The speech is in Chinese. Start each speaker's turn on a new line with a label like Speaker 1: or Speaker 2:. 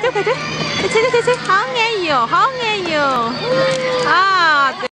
Speaker 1: 快快推快推快推！推推，好安逸哦，好安逸哦！